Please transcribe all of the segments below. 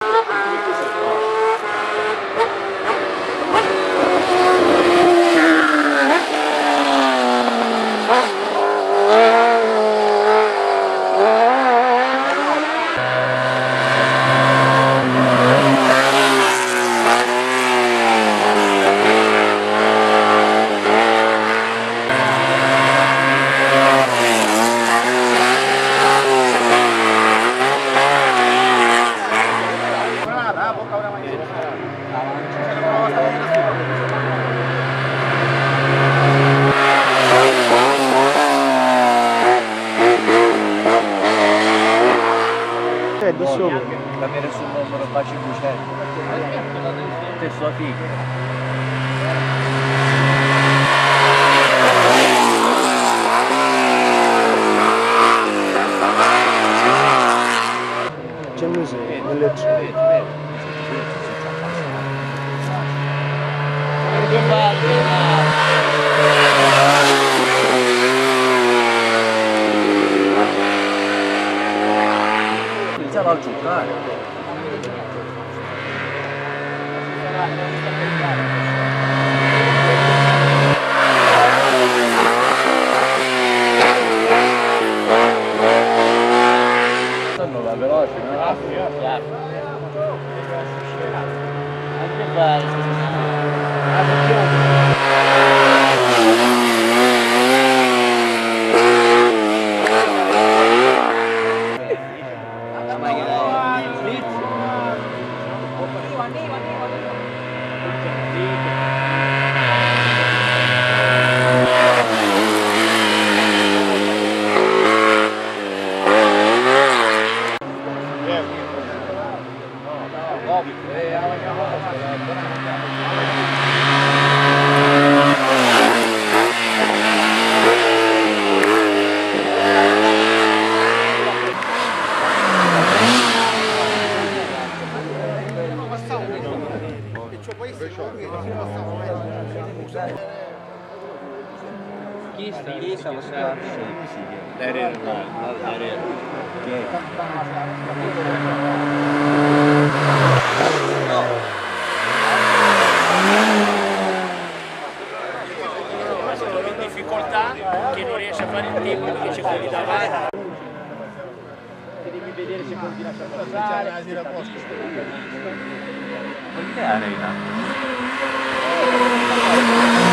Bye. pessoa que Temos eh, eletro. veloz? Ah, sim, claro. Obrigado. che non riesce a fare il tempo perché c'è quelli davanti che devi vedere se conti la passare non è arena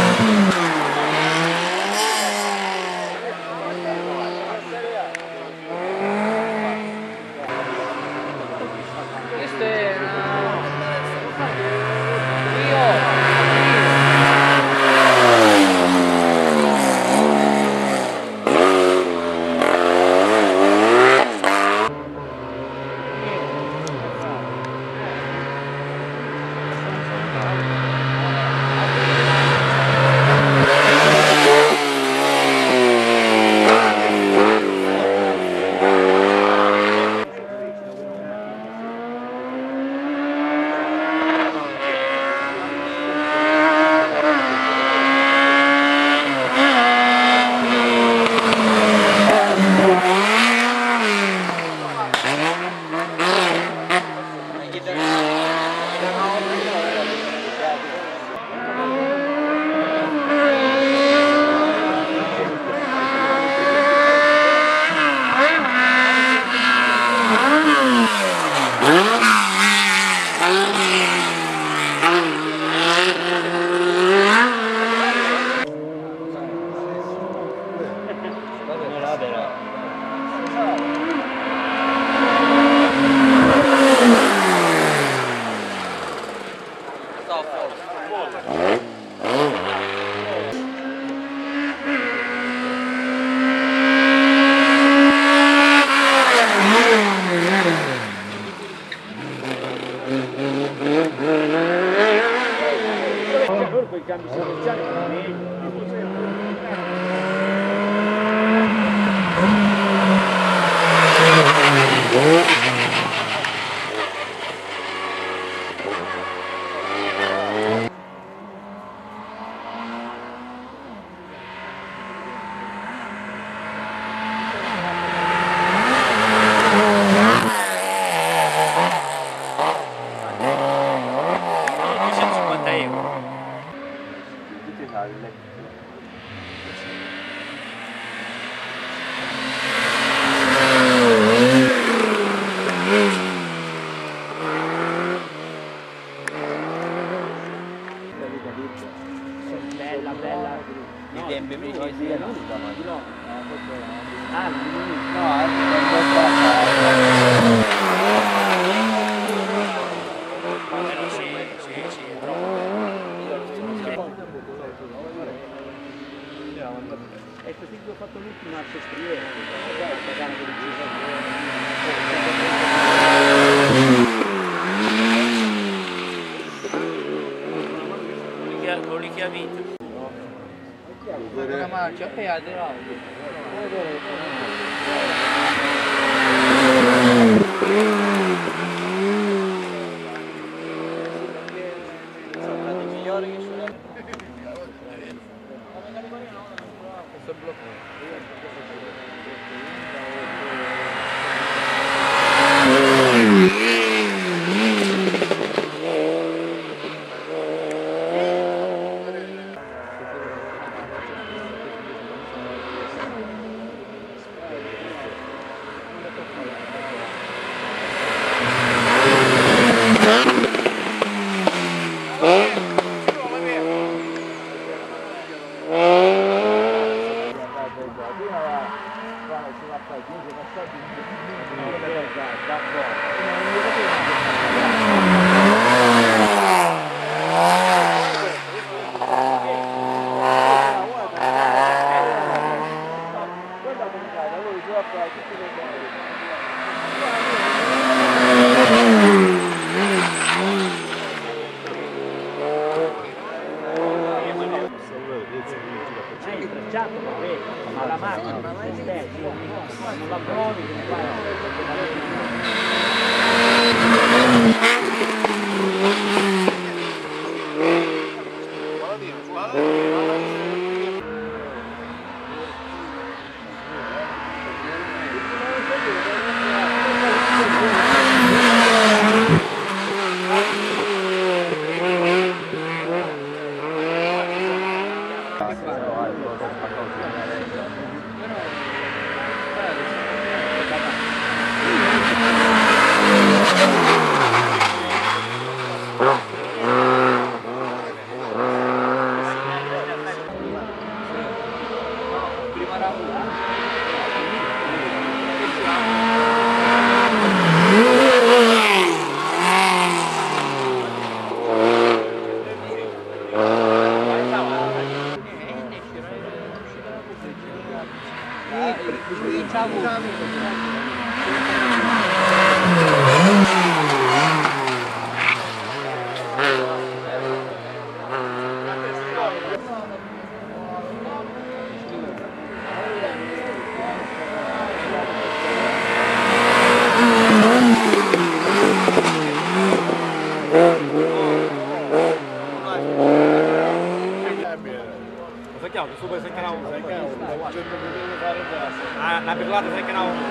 Ah, cara. Alô, rapaz, que legal. lado regional.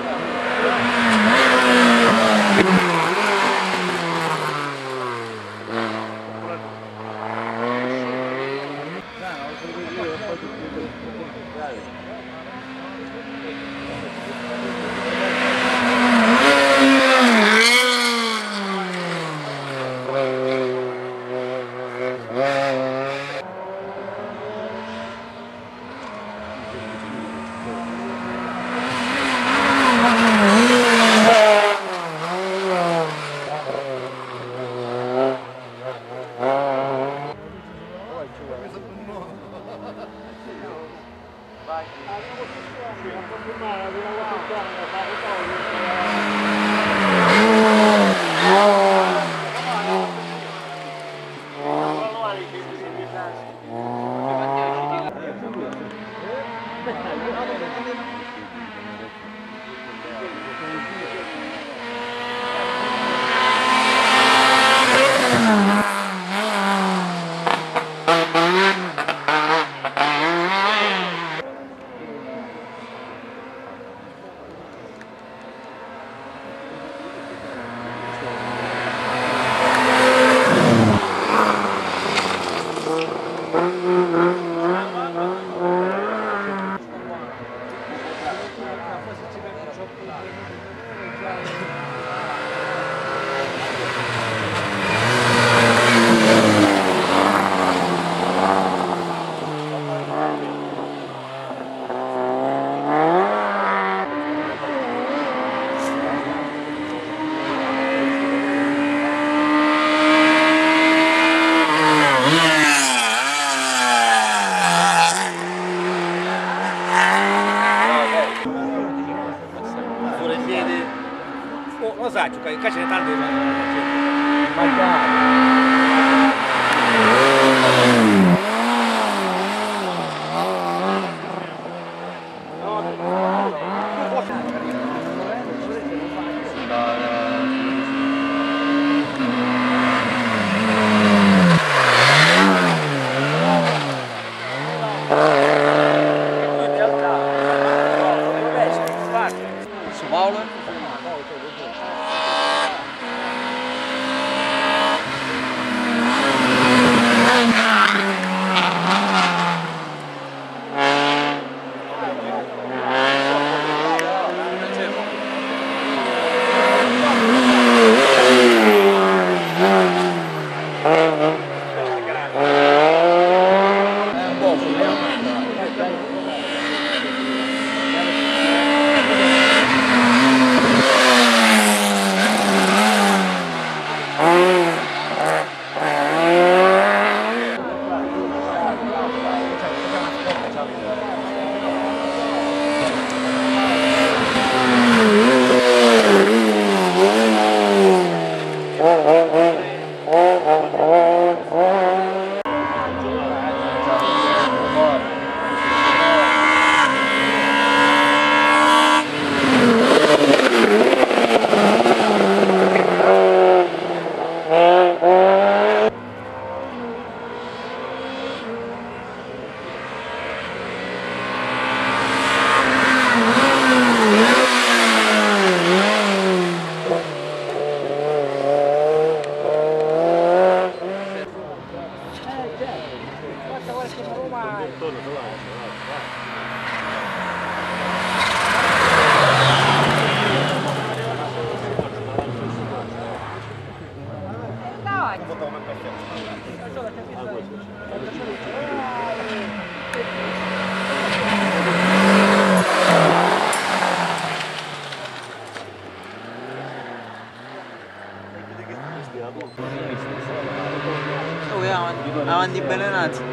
nhưng mà vì nó còn toàn là Mm-hmm. envenenado.